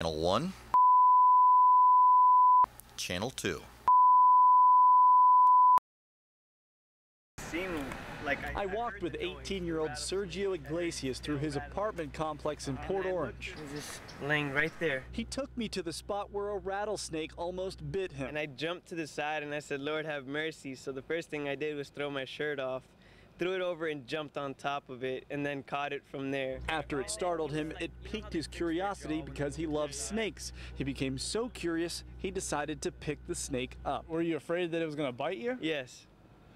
Channel 1, Channel 2. Like I, I walked with 18 year old Sergio Iglesias through his apartment complex in Port Orange. He's just laying right there. He took me to the spot where a rattlesnake almost bit him. And I jumped to the side and I said, Lord have mercy. So the first thing I did was throw my shirt off, threw it over and jumped on top of it, and then caught it from there. After it startled him, it piqued his curiosity because he loves snakes. He became so curious, he decided to pick the snake up. Were you afraid that it was going to bite you? Yes.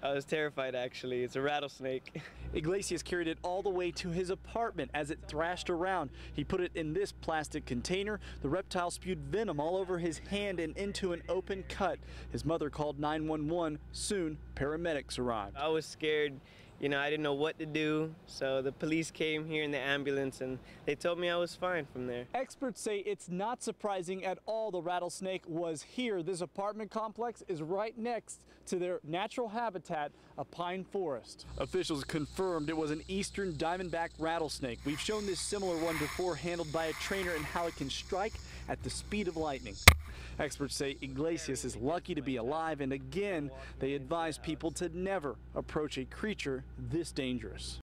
I was terrified actually. It's a rattlesnake. Iglesias carried it all the way to his apartment as it thrashed around. He put it in this plastic container. The reptile spewed venom all over his hand and into an open cut. His mother called 911. Soon, paramedics arrived. I was scared. You know, I didn't know what to do. So the police came here in the ambulance and they told me I was fine from there. Experts say it's not surprising at all the rattlesnake was here. This apartment complex is right next to their natural habitat, a pine forest. Officials confirmed it was an eastern diamondback rattlesnake. We've shown this similar one before handled by a trainer and how it can strike at the speed of lightning. Experts say Iglesias is lucky to be alive, and again, they advise people to never approach a creature this dangerous.